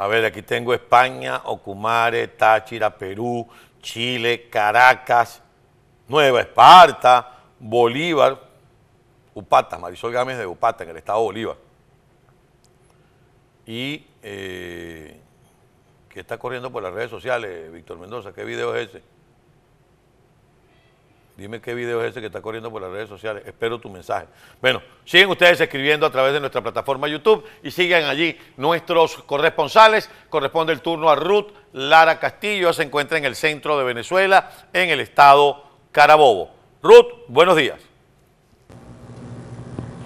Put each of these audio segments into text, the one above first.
A ver, aquí tengo España, Ocumare, Táchira, Perú, Chile, Caracas, Nueva Esparta, Bolívar, Upata, Marisol Gámez de Upata, en el estado de Bolívar. Y eh, que está corriendo por las redes sociales, Víctor Mendoza, ¿qué video es ese? Dime qué video es ese que está corriendo por las redes sociales. Espero tu mensaje. Bueno, siguen ustedes escribiendo a través de nuestra plataforma YouTube y siguen allí nuestros corresponsales. Corresponde el turno a Ruth Lara Castillo. Se encuentra en el centro de Venezuela, en el estado Carabobo. Ruth, buenos días.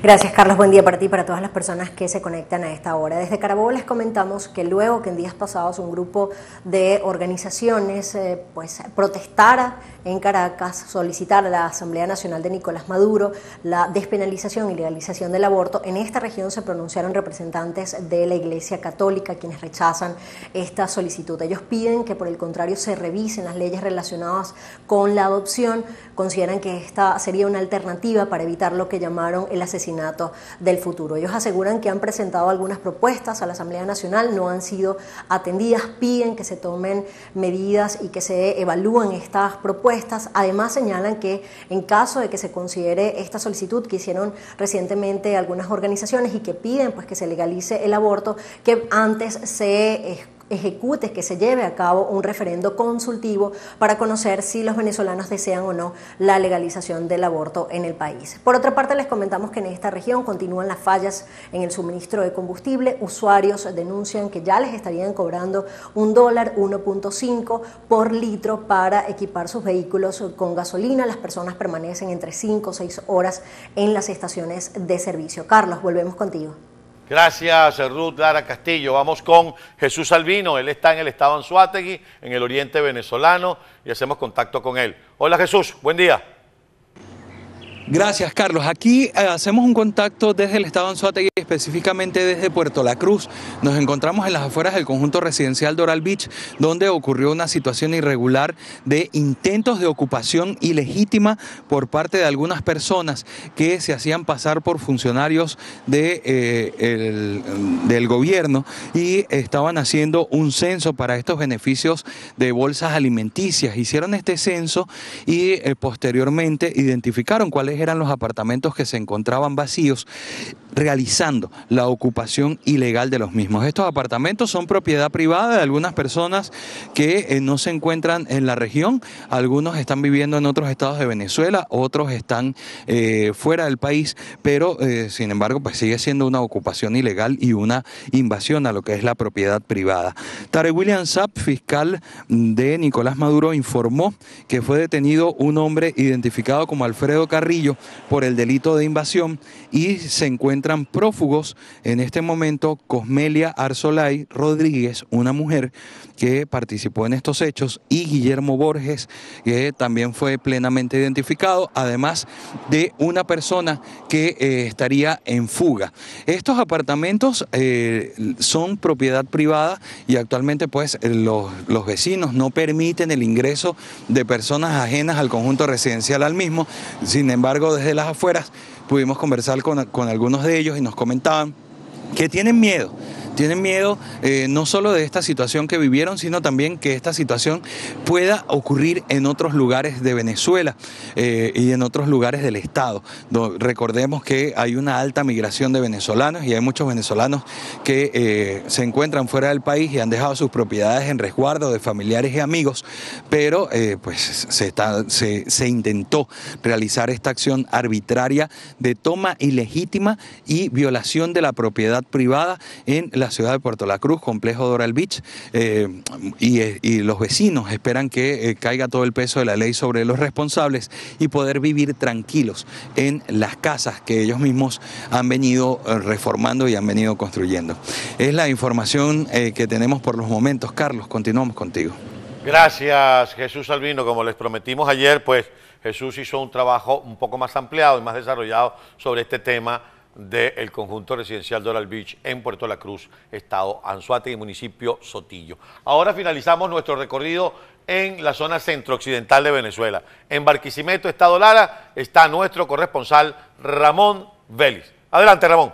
Gracias, Carlos. Buen día para ti y para todas las personas que se conectan a esta hora. Desde Carabobo les comentamos que luego que en días pasados un grupo de organizaciones eh, pues, protestara en Caracas, solicitar a la Asamblea Nacional de Nicolás Maduro la despenalización y legalización del aborto, en esta región se pronunciaron representantes de la Iglesia Católica quienes rechazan esta solicitud. Ellos piden que por el contrario se revisen las leyes relacionadas con la adopción, consideran que esta sería una alternativa para evitar lo que llamaron el asesinato del futuro. Ellos aseguran que han presentado algunas propuestas a la Asamblea Nacional, no han sido atendidas, piden que se tomen medidas y que se evalúen estas propuestas. Además señalan que en caso de que se considere esta solicitud que hicieron recientemente algunas organizaciones y que piden pues que se legalice el aborto, que antes se ejecute, que se lleve a cabo un referendo consultivo para conocer si los venezolanos desean o no la legalización del aborto en el país. Por otra parte, les comentamos que en esta región continúan las fallas en el suministro de combustible. Usuarios denuncian que ya les estarían cobrando un dólar 1.5 por litro para equipar sus vehículos con gasolina. Las personas permanecen entre 5 o 6 horas en las estaciones de servicio. Carlos, volvemos contigo. Gracias, Ruth Lara Castillo. Vamos con Jesús Albino. Él está en el estado Anzuategui, en el oriente venezolano, y hacemos contacto con él. Hola, Jesús. Buen día. Gracias, Carlos. Aquí eh, hacemos un contacto desde el estado de Anzuategui, específicamente desde Puerto La Cruz. Nos encontramos en las afueras del conjunto residencial Doral Beach, donde ocurrió una situación irregular de intentos de ocupación ilegítima por parte de algunas personas que se hacían pasar por funcionarios eh, del gobierno y estaban haciendo un censo para estos beneficios de bolsas alimenticias. Hicieron este censo y eh, posteriormente identificaron cuáles eran los apartamentos que se encontraban vacíos, realizando la ocupación ilegal de los mismos. Estos apartamentos son propiedad privada de algunas personas que eh, no se encuentran en la región, algunos están viviendo en otros estados de Venezuela, otros están eh, fuera del país, pero eh, sin embargo pues sigue siendo una ocupación ilegal y una invasión a lo que es la propiedad privada. Tare William Sapp, fiscal de Nicolás Maduro, informó que fue detenido un hombre identificado como Alfredo Carrillo, por el delito de invasión y se encuentran prófugos en este momento Cosmelia Arzolay Rodríguez, una mujer que participó en estos hechos, y Guillermo Borges, que también fue plenamente identificado, además de una persona que eh, estaría en fuga. Estos apartamentos eh, son propiedad privada y actualmente pues los, los vecinos no permiten el ingreso de personas ajenas al conjunto residencial al mismo, sin embargo, desde las afueras pudimos conversar con, algunos de ellos y nos comentaban que tienen miedo tienen miedo eh, no solo de esta situación que vivieron, sino también que esta situación pueda ocurrir en otros lugares de Venezuela eh, y en otros lugares del Estado. recordemos que hay una alta migración de venezolanos y hay muchos venezolanos que eh, se encuentran fuera del país y han dejado sus propiedades en resguardo de familiares y amigos, pero pues se, está, se, intentó realizar esta acción arbitraria de toma ilegítima y violación de la propiedad privada en la la ciudad de Puerto La Cruz, complejo Doral Beach, eh, y, los vecinos esperan que eh, caiga todo el peso de la ley sobre los responsables y poder vivir tranquilos en las casas que ellos mismos han venido eh, reformando y han venido construyendo. Es la información que tenemos por los momentos. Carlos, continuamos contigo. Gracias, Jesús Albino. Como les prometimos ayer, pues Jesús hizo un trabajo un poco más ampliado y más desarrollado sobre este tema del conjunto residencial Doral Beach en Puerto La Cruz, estado Anzuate y municipio Sotillo. Ahora finalizamos nuestro recorrido en la zona centro-occidental de Venezuela. En Barquisimeto, estado Lara, está nuestro corresponsal Ramón Vélez. Adelante, Ramón.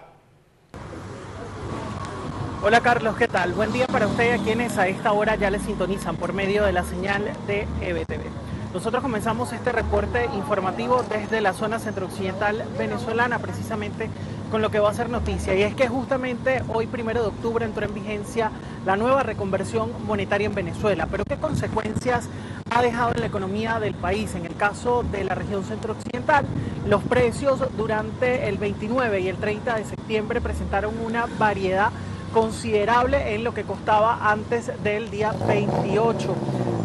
Hola Carlos, ¿qué tal? Buen día para ustedes a quienes a esta hora ya les sintonizan por medio de la señal de EBTV. Nosotros comenzamos este reporte informativo desde la zona centrooccidental venezolana, precisamente con lo que va a ser noticia. Y es que justamente hoy, primero de octubre, entró en vigencia la nueva reconversión monetaria en Venezuela. Pero ¿qué consecuencias ha dejado en la economía del país? En el caso de la región centrooccidental, los precios durante el 29 y el 30 de septiembre presentaron una variedad considerable en lo que costaba antes del día 28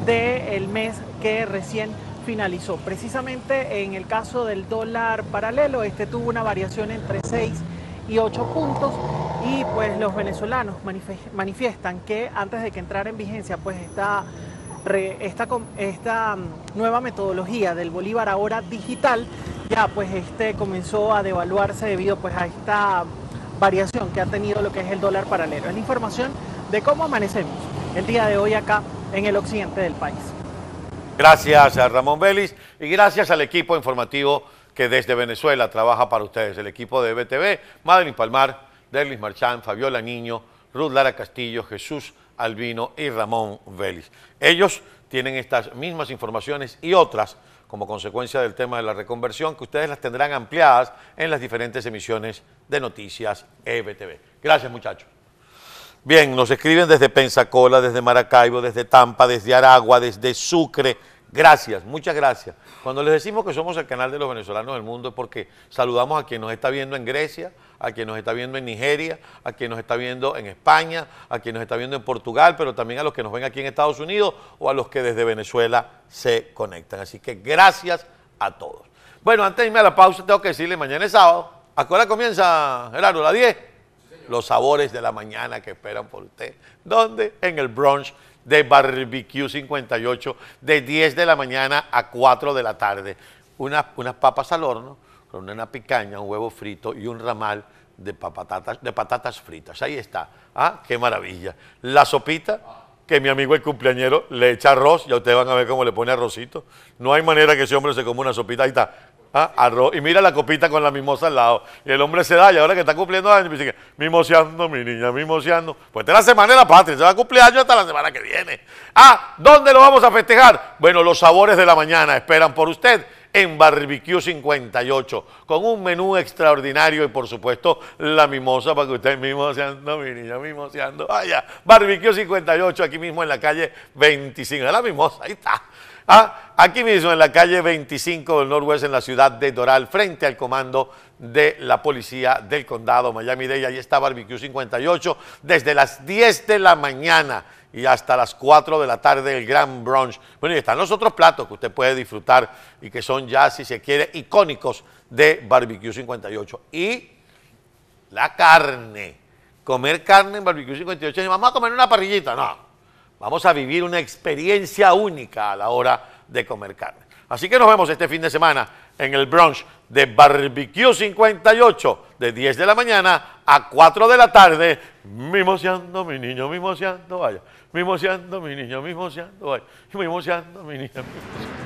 del mes que recién finalizó. Precisamente en el caso del dólar paralelo, este tuvo una variación entre 6 y 8 puntos y pues los venezolanos manifiestan que antes de que entrara en vigencia pues esta, esta, mm, nueva metodología del Bolívar ahora digital, ya pues este comenzó a devaluarse debido pues a esta variación que ha tenido lo que es el dólar paralelo. Es la información de cómo amanecemos el día de hoy acá en el occidente del país. Gracias a Ramón Vélez y gracias al equipo informativo que desde Venezuela trabaja para ustedes, el equipo de BTV, Madeline Palmar, Derlis Marchán, Fabiola Niño, Ruth Lara Castillo, Jesús Albino y Ramón Vélez. Ellos tienen estas mismas informaciones y otras como consecuencia del tema de la reconversión, que ustedes las tendrán ampliadas en las diferentes emisiones de noticias EBTV. Gracias, muchachos. Bien, nos escriben desde Pensacola, desde Maracaibo, desde Tampa, desde Aragua, desde Sucre. Gracias, muchas gracias. Cuando les decimos que somos el canal de los venezolanos del mundo es porque saludamos a quien nos está viendo en Grecia, a quien nos está viendo en Nigeria, a quien nos está viendo en España, a quien nos está viendo en Portugal, pero también a los que nos ven aquí en Estados Unidos o a los que desde Venezuela se conectan. Así que gracias a todos. Bueno, antes de irme a la pausa, tengo que decirle, mañana es sábado. ¿A qué comienza, Gerardo? ¿A las 10? Los sabores de la mañana que esperan por usted. ¿Dónde? En el brunch de Barbecue 58, de 10 de la mañana a 4 de la tarde. unas papas al horno, con una picaña, un huevo frito y un ramal de patatas, de patatas fritas. Ahí está. Ah, qué maravilla. La sopita, que mi amigo el cumpleañero le echa arroz, ya ustedes van a ver cómo le pone arrocito. No hay manera que ese hombre se coma una sopita, ahí está. Ah, arroz. Y mira la copita con la mimosa al lado. Y el hombre se da, y ahora que está cumpliendo años, dice, mimoseando, mi niña, mimoseando. Pues esta es la semana de la patria, se va a cumplir años hasta la semana que viene. Ah, ¿dónde lo vamos a festejar? Bueno, los sabores de la mañana esperan por usted en Barbecue 58, con un menú extraordinario y por supuesto la mimosa para que usted mimoseando, mi niña, mimoseando. Vaya, Barbecue 58, aquí mismo en la calle 25, la mimosa, ahí está. Ah, aquí mismo en la calle 25 del Norwest, en la ciudad de Doral, frente al comando de la policía del condado Miami-Dade. Ahí está Barbecue 58 desde las 10 de la mañana y hasta las 4 de la tarde el gran brunch. Bueno, y están los otros platos que usted puede disfrutar y que son ya, si se quiere, icónicos de Barbecue 58. Y la carne. Comer carne en Barbecue 58. Vamos a comer una parrillita. No. Vamos a vivir una experiencia única a la hora de comer carne. Así que nos vemos este fin de semana en el brunch de Barbecue 58 de 10 de la mañana a 4 de la tarde, mimoseando mi niño, mimoseando, vaya, mimoseando mi niño, mimoseando, vaya, mimoseando mi niño. Mimoseando.